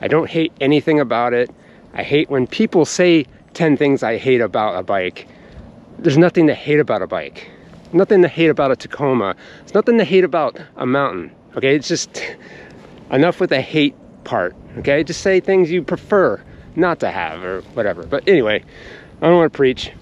I don't hate anything about it. I hate when people say 10 things I hate about a bike. There's nothing to hate about a bike. Nothing to hate about a Tacoma. There's nothing to hate about a mountain. Okay, it's just enough with the hate part. Okay, just say things you prefer not to have or whatever. But anyway, I don't want to preach.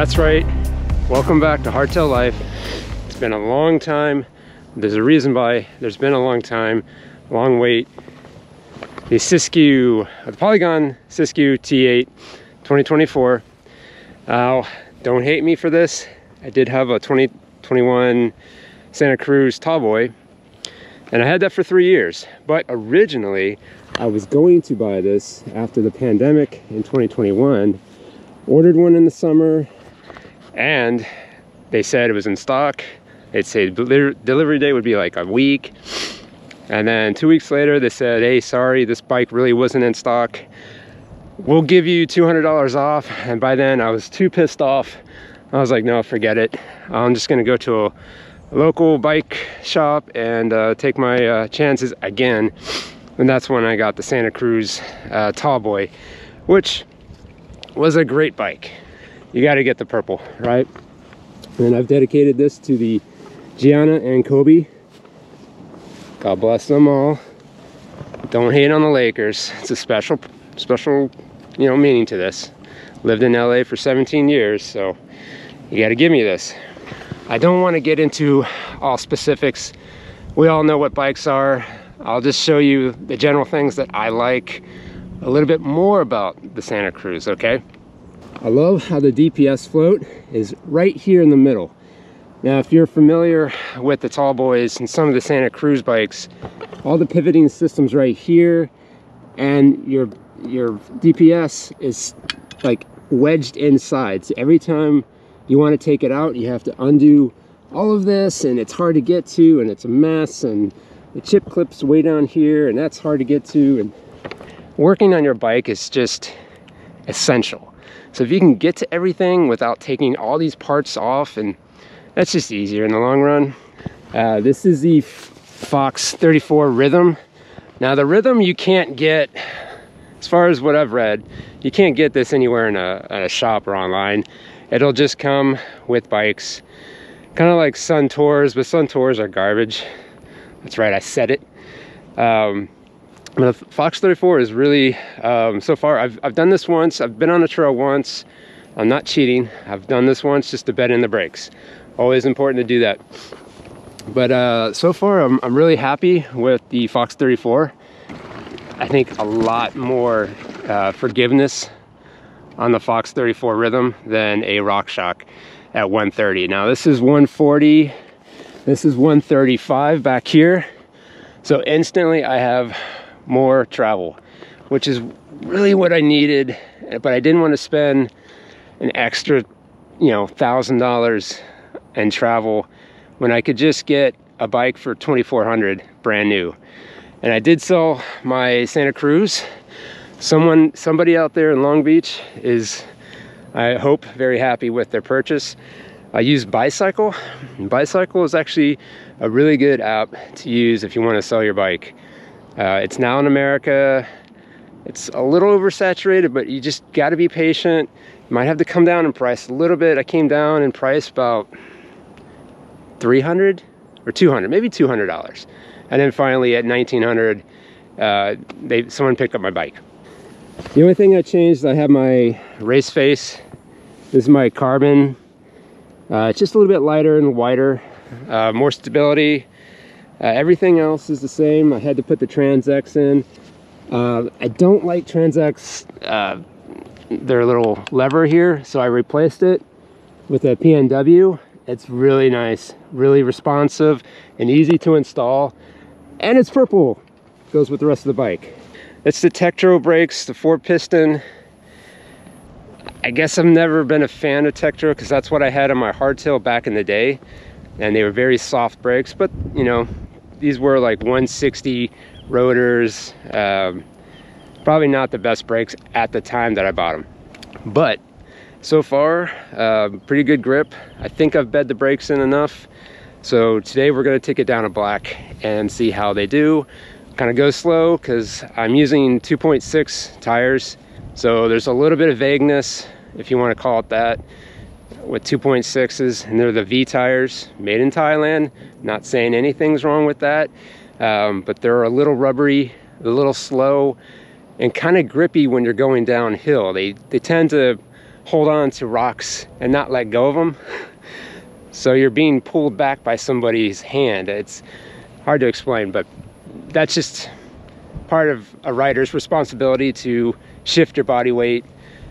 That's right. Welcome back to Hardtail Life. It's been a long time. There's a reason why there's been a long time, long wait. The Siskiu, the Polygon Siskiu T8 2024. Now, don't hate me for this. I did have a 2021 Santa Cruz Tallboy, and I had that for three years. But originally, I was going to buy this after the pandemic in 2021. Ordered one in the summer, and they said it was in stock. They'd say delivery day would be like a week. And then two weeks later, they said, hey, sorry, this bike really wasn't in stock. We'll give you $200 off. And by then I was too pissed off. I was like, no, forget it. I'm just gonna go to a local bike shop and uh, take my uh, chances again. And that's when I got the Santa Cruz uh, Tallboy, which was a great bike you got to get the purple, right? And I've dedicated this to the Gianna and Kobe. God bless them all. Don't hate on the Lakers. It's a special, special, you know, meaning to this. Lived in LA for 17 years, so you got to give me this. I don't want to get into all specifics. We all know what bikes are. I'll just show you the general things that I like a little bit more about the Santa Cruz, okay? I love how the DPS float is right here in the middle. Now, if you're familiar with the Tallboys and some of the Santa Cruz bikes, all the pivoting systems right here and your your DPS is like wedged inside. So every time you want to take it out, you have to undo all of this and it's hard to get to and it's a mess and the chip clips way down here and that's hard to get to and working on your bike is just essential so if you can get to everything without taking all these parts off, and that's just easier in the long run. Uh, this is the Fox 34 Rhythm. Now the Rhythm you can't get, as far as what I've read, you can't get this anywhere in a, a shop or online. It'll just come with bikes. Kind of like Suntours, but Suntours are garbage. That's right, I said it. Um, the Fox 34 is really, um, so far, I've, I've done this once. I've been on the trail once. I'm not cheating. I've done this once just to bed in the brakes. Always important to do that. But uh, so far, I'm, I'm really happy with the Fox 34. I think a lot more uh, forgiveness on the Fox 34 Rhythm than a RockShox at 130. Now this is 140, this is 135 back here. So instantly I have more travel, which is really what I needed. But I didn't want to spend an extra, you know, thousand dollars and travel when I could just get a bike for 2400 brand new. And I did sell my Santa Cruz. Someone, somebody out there in Long Beach is, I hope, very happy with their purchase. I use Bicycle. Bicycle is actually a really good app to use if you want to sell your bike. Uh, it's now in America. It's a little oversaturated, but you just got to be patient. You might have to come down in price a little bit. I came down in price about 300 or 200, maybe $200. And then finally at 1900, uh, they someone picked up my bike. The only thing I changed, I have my race face. This is my carbon. Uh, it's just a little bit lighter and wider, uh, more stability. Uh, everything else is the same. I had to put the TranzX in. Uh, I don't like TranzX, uh, their little lever here, so I replaced it with a PNW. It's really nice, really responsive and easy to install. And it's purple, goes with the rest of the bike. It's the Tektro brakes, the four piston. I guess I've never been a fan of Tektro because that's what I had on my hardtail back in the day. And they were very soft brakes, but you know, these were like 160 rotors. Um, probably not the best brakes at the time that I bought them. But so far, uh, pretty good grip. I think I've bed the brakes in enough. So today we're gonna take it down to black and see how they do. Kind of go slow because I'm using 2.6 tires. So there's a little bit of vagueness, if you wanna call it that, with 2.6s and they're the Vee tires made in Thailand. Not saying anything's wrong with that, um, but they're a little rubbery, a little slow, and kind of grippy when you're going downhill. They, they tend to hold on to rocks and not let go of them. So you're being pulled back by somebody's hand. It's hard to explain, but that's just part of a rider's responsibility to shift your body weight.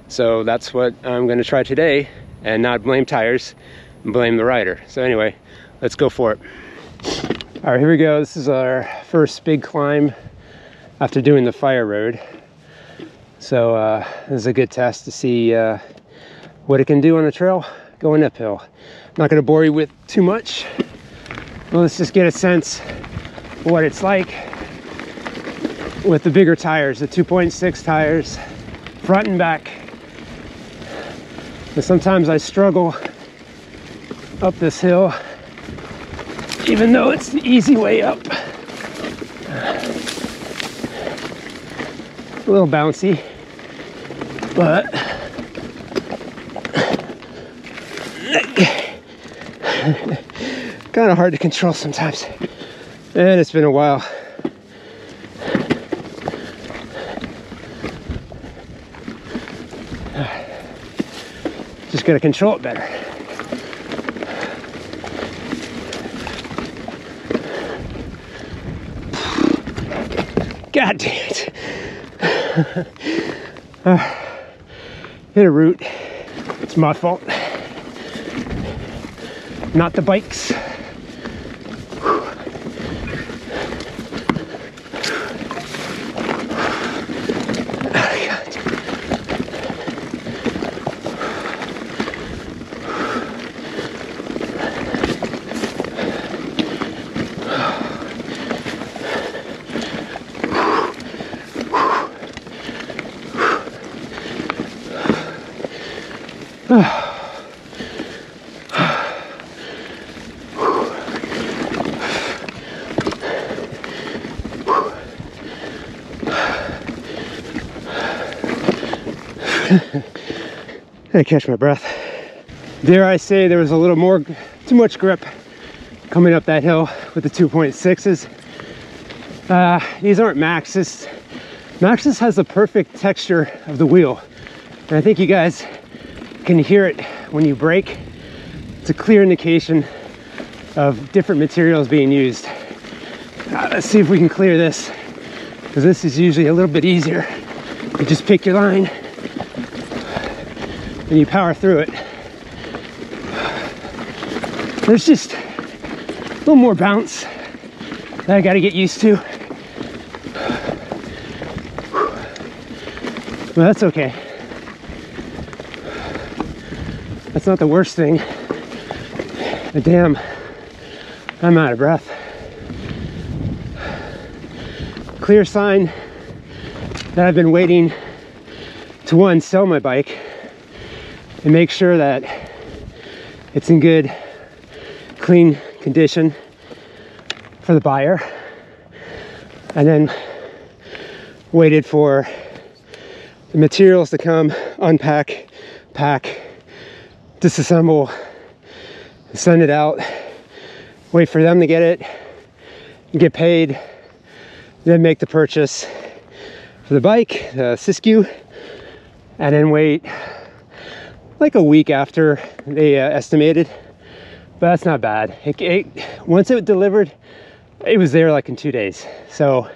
So that's what I'm gonna try today and not blame tires and blame the rider. So anyway, let's go for it. All right, here we go. This is our first big climb after doing the fire road. So uh, this is a good test to see uh, what it can do on a trail going uphill. Not gonna bore you with too much. Well, let's just get a sense what it's like with the bigger tires, the 2.6 tires, front and back. But sometimes I struggle up this hill, even though it's the easy way up. A little bouncy, but kind of hard to control sometimes. And it's been a while. Just gotta control it better. God damn it. uh, hit a root. It's my fault not the bikes. I catch my breath. Dare I say there was a little more, too much grip coming up that hill with the 2.6s. Uh, these aren't Maxxis. Maxxis has the perfect texture of the wheel. And I think you guys can hear it when you brake. It's a clear indication of different materials being used. Uh, let's see if we can clear this because this is usually a little bit easier. You just pick your line and you power through it. There's just a little more bounce that I got to get used to. But that's okay. That's not the worst thing. But damn, I'm out of breath. Clear sign that I've been waiting to one, sell my bike and make sure that it's in good, clean condition for the buyer. And then waited for the materials to come, unpack, pack, disassemble, send it out, wait for them to get it, get paid, then make the purchase for the bike, the Siskiu, and then wait like a week after they uh, estimated, but that's not bad. It, it, once it delivered, it was there like in two days. So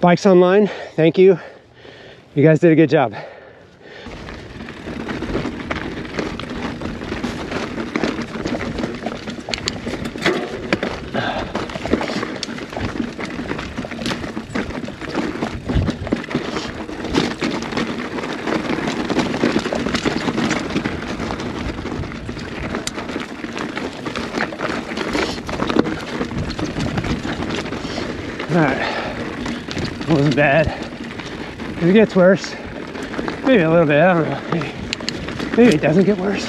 bikes online, thank you. You guys did a good job. All right. isn't bad. It gets worse. Maybe a little bit, I don't know. Maybe, maybe it doesn't get worse.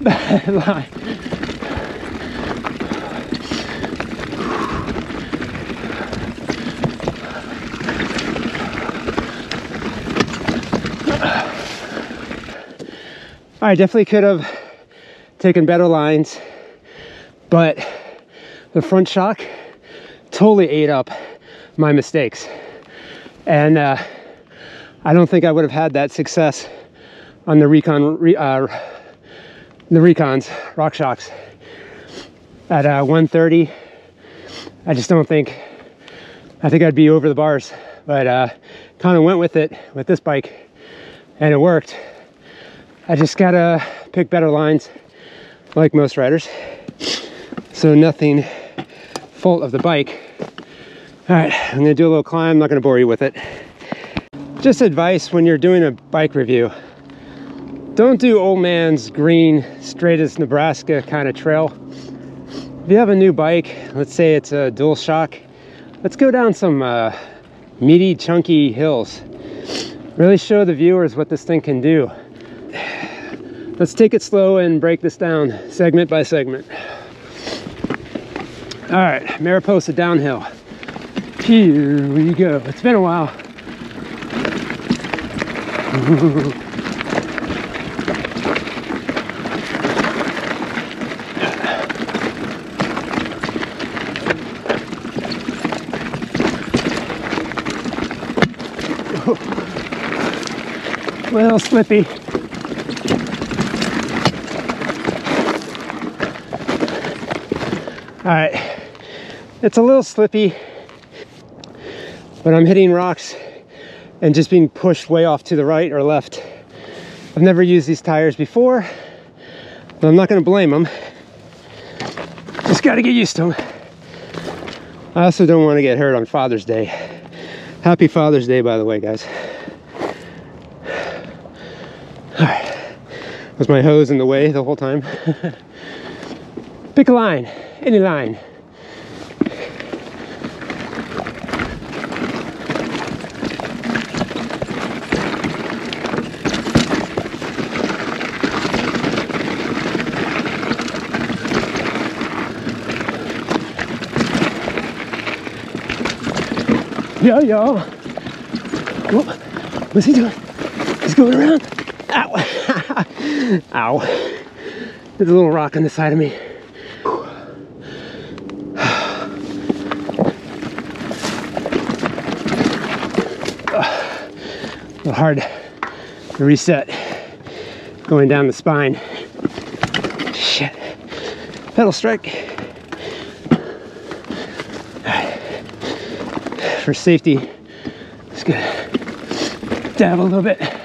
Bad line. I definitely could have taken better lines, but the front shock totally ate up my mistakes. And uh, I don't think I would have had that success on the Recon, uh, the Recons, RockShox, at uh, 130. I just don't think, I think I'd be over the bars, but uh, kind of went with it with this bike and it worked. I just gotta pick better lines like most riders. So nothing fault of the bike. All right, I'm gonna do a little climb. I'm not gonna bore you with it. Just advice when you're doing a bike review don't do old man's green, straight as Nebraska kind of trail. If you have a new bike, let's say it's a dual shock, let's go down some uh, meaty, chunky hills. Really show the viewers what this thing can do. Let's take it slow and break this down segment by segment. All right, Mariposa downhill. Here we go. It's been a while. little slippy. All right, it's a little slippy, but I'm hitting rocks and just being pushed way off to the right or left. I've never used these tires before, but I'm not gonna blame them. Just gotta get used to them. I also don't wanna get hurt on Father's Day. Happy Father's Day, by the way, guys. Was my hose in the way the whole time? Pick a line, any line. Yo, yo. Oh, what's he doing? He's going around. Ow. There's a little rock on the side of me. a little hard to reset going down the spine. Shit. Pedal strike. For safety, just gonna dab a little bit.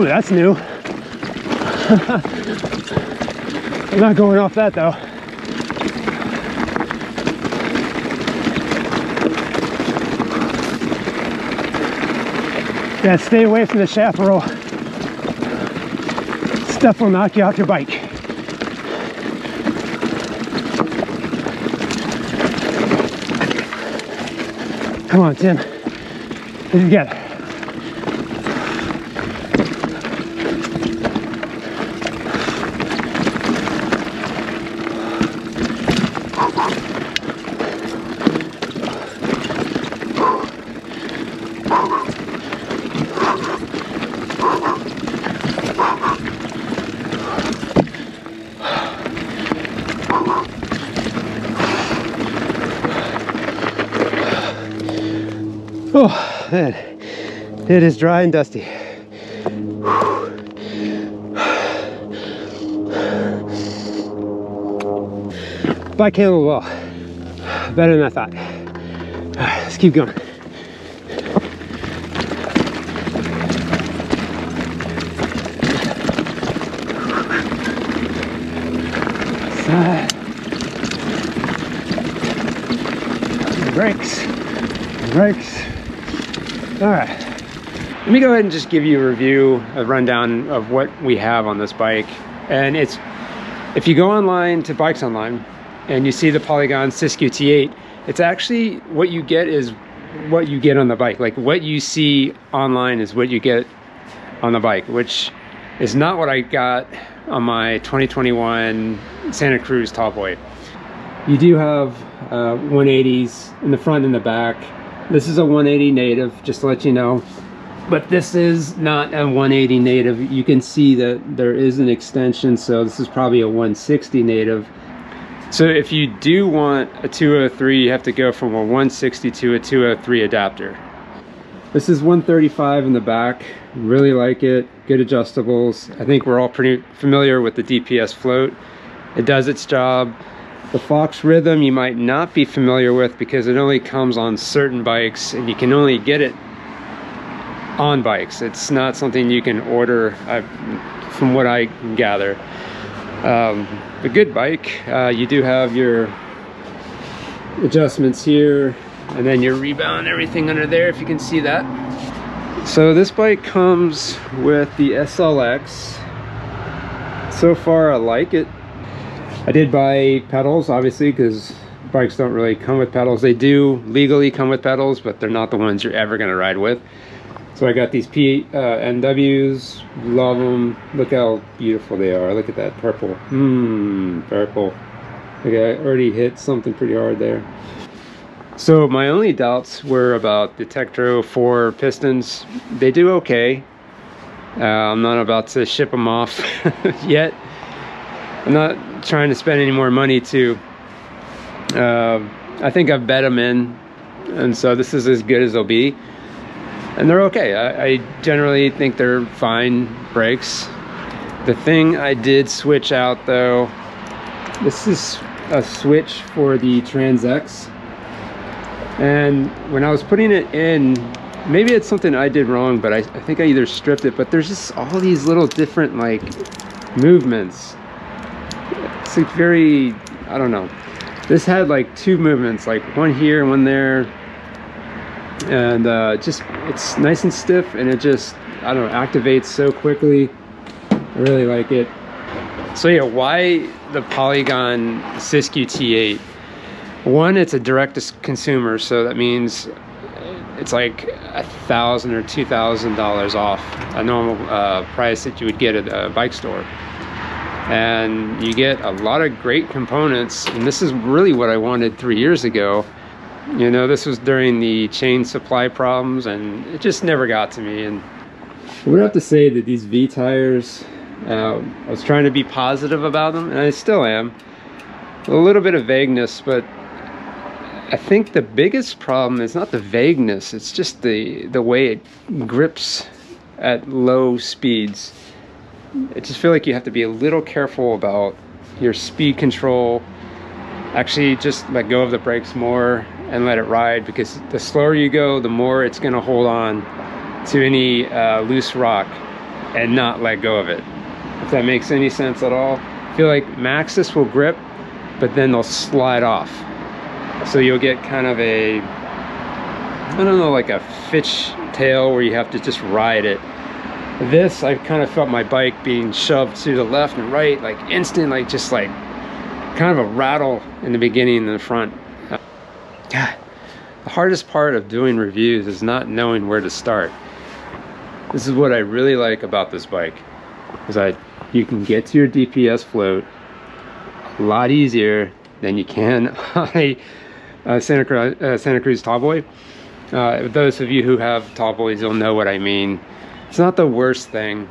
Ooh, that's new. I'm not going off that though. Yeah, stay away from the chaparral. Stuff will knock you off your bike. Come on, Tim. Do you Oh man, it is dry and dusty. Bike handled well. Better than I thought. All right, let's keep going. Brakes. Brakes. All right. Let me go ahead and just give you a review, a rundown of what we have on this bike. And it's, if you go online to Bikes Online and you see the Polygon Siskiu T8, it's actually, what you get is what you get on the bike. Like what you see online is what you get on the bike, which is not what I got on my 2021 Santa Cruz Tallboy. You do have uh, 180s in the front and the back. This is a 180 native, just to let you know. But this is not a 180 native. You can see that there is an extension, so this is probably a 160 native. So if you do want a 203, you have to go from a 160 to a 203 adapter. This is 135 in the back. Really like it. Good adjustables. I think we're all pretty familiar with the DPS float. It does its job. The Fox Rhythm you might not be familiar with because it only comes on certain bikes and you can only get it on bikes. It's not something you can order uh, from what I gather. Um, a good bike. Uh, you do have your adjustments here and then your rebound everything under there if you can see that. So this bike comes with the SLX. So far I like it. I did buy pedals obviously because bikes don't really come with pedals. They do legally come with pedals but they're not the ones you're ever going to ride with. So I got these P uh, love them. Look how beautiful they are. Look at that purple. Mmm, purple. Okay, I already hit something pretty hard there. So my only doubts were about the Tektro 4 pistons. They do okay. Uh, I'm not about to ship them off yet. I'm not trying to spend any more money to. Uh, I think I've bet them in, and so this is as good as they'll be and they're okay. I, I, generally think they're fine brakes. The thing I did switch out though, this is a switch for the TranzX. And when I was putting it in, maybe it's something I did wrong, but I, I think I either stripped it, but there's just all these little different like movements. It's like very, I don't know. This had like two movements, like one here and one there and uh, just it's nice and stiff and it just I don't know activates so quickly. I really like it. So yeah why the Polygon Siskiu T8 one it's a direct to consumer so that means it's like a thousand or two thousand dollars off a normal uh, price that you would get at a bike store. And you get a lot of great components and this is really what I wanted three years ago you know this was during the chain supply problems and it just never got to me. And I would have to say that these Vee tires um, I was trying to be positive about them and I still am. A little bit of vagueness but I think the biggest problem is not the vagueness it's just the the way it grips at low speeds. I just feel like you have to be a little careful about your speed control. Actually just let go of the brakes more and let it ride because the slower you go, the more it's gonna hold on to any uh, loose rock and not let go of it. If that makes any sense at all. I feel like Maxxis will grip, but then they'll slide off. So you'll get kind of a, I don't know, like a fish tail where you have to just ride it. This, I kind of felt my bike being shoved to the left and right, like instant, like just like kind of a rattle in the beginning in the front. God, the hardest part of doing reviews is not knowing where to start. This is what I really like about this bike, is that you can get to your DPS float a lot easier than you can on a, Santa, Cruz, uh, Santa Cruz Tallboy. Uh, those of you who have Tallboys, you'll know what I mean. It's not the worst thing,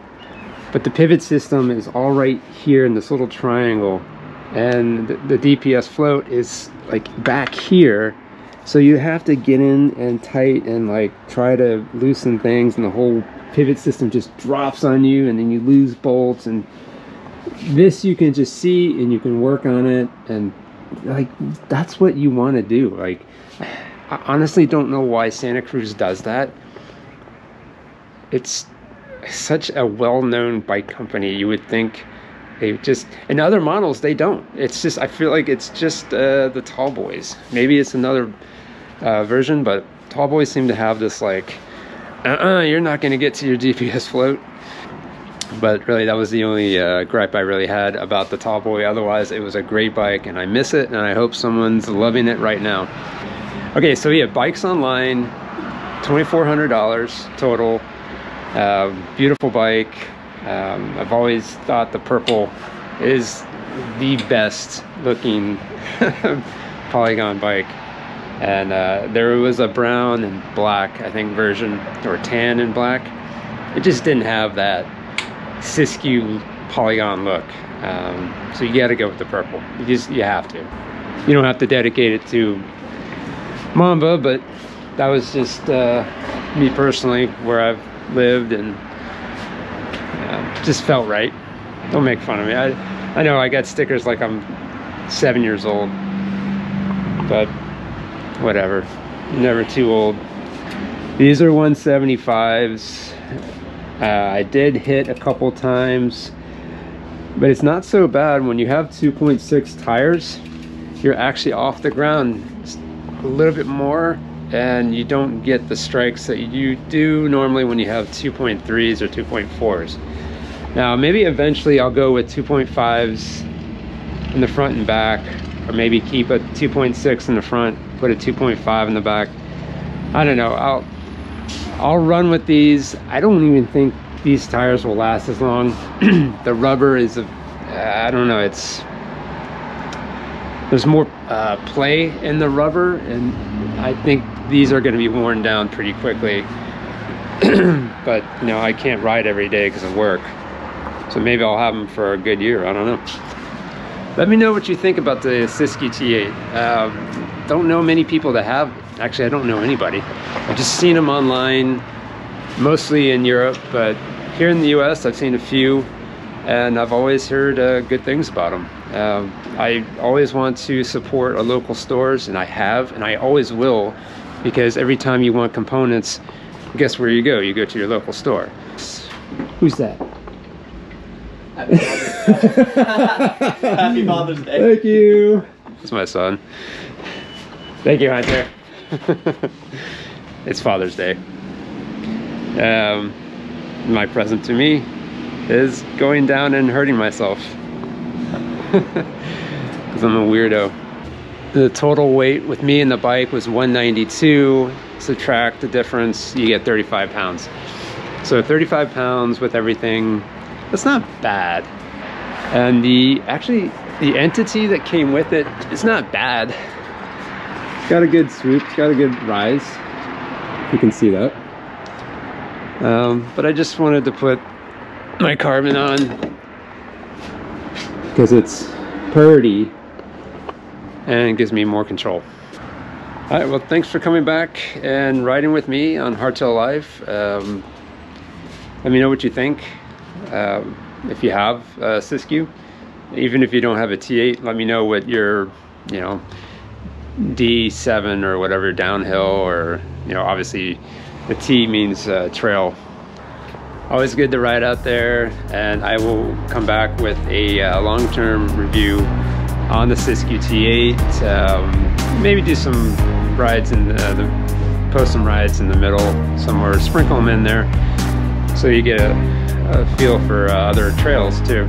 but the pivot system is all right here in this little triangle, and the, the DPS float is like back here So you have to get in and tight and like try to loosen things and the whole pivot system just drops on you and then you lose bolts and this you can just see and you can work on it and like that's what you want to do. Like I honestly don't know why Santa Cruz does that. It's such a well-known bike company you would think. They just in other models they don't. It's just I feel like it's just uh, the tall boys. Maybe it's another uh, version but tall boys seem to have this like uh-uh you're not going to get to your DPS float. But really that was the only uh, gripe I really had about the tall boy. Otherwise it was a great bike and I miss it and I hope someone's loving it right now. Okay so yeah bikes online $2,400 total. Uh, beautiful bike. Um, I've always thought the purple is the best looking polygon bike and uh, there was a brown and black I think version or tan and black it just didn't have that Siskiu polygon look. Um, so you got to go with the purple. You just you have to. You don't have to dedicate it to Mamba, but that was just uh, me personally where I've lived and uh, just felt right. Don't make fun of me. I I know I got stickers like I'm seven years old, but whatever. Never too old. These are 175s. Uh, I did hit a couple times, but it's not so bad when you have 2.6 tires. You're actually off the ground a little bit more and you don't get the strikes that you do normally when you have 2.3s or 2.4s. Now maybe eventually I'll go with 2.5s in the front and back or maybe keep a 2.6 in the front, put a 2.5 in the back. I don't know. I'll I'll run with these. I don't even think these tires will last as long. the rubber is, a, I don't know, it's, there's more uh, play in the rubber and I think these are going to be worn down pretty quickly. but, you know, I can't ride every day because of work. So maybe I'll have them for a good year. I don't know. Let me know what you think about the Siskiu T8. Um, don't know many people that have Actually, I don't know anybody. I've just seen them online, mostly in Europe, but here in the US, I've seen a few, and I've always heard uh, good things about them. Um, I always want to support our local stores, and I have, and I always will, because every time you want components, guess where you go? You go to your local store. Who's that? Happy Father's Day. Thank you. It's my son. Thank you, Hunter. it's Father's Day. Um, my present to me is going down and hurting myself. Because I'm a weirdo. The total weight with me and the bike was 192. Subtract the difference, you get 35 pounds. So 35 pounds with everything, that's not bad. And the, actually, the entity that came with it, it's not bad got a good swoop, it's got a good rise. You can see that. Um, but I just wanted to put my carbon on because it's purdy and it gives me more control. All right, well, thanks for coming back and riding with me on Hardtail Life. Um, let me know what you think. Um, if you have a Siskiu, even if you don't have a T8, let me know what your, you know, D7 or whatever downhill or you know obviously the T means uh, trail. Always good to ride out there and I will come back with a uh, long-term review on the Siskiu T8 um, maybe do some rides in the, the, post some rides in the middle somewhere sprinkle them in there so you get a, a feel for uh, other trails too.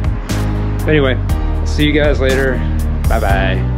Anyway see you guys later. Bye bye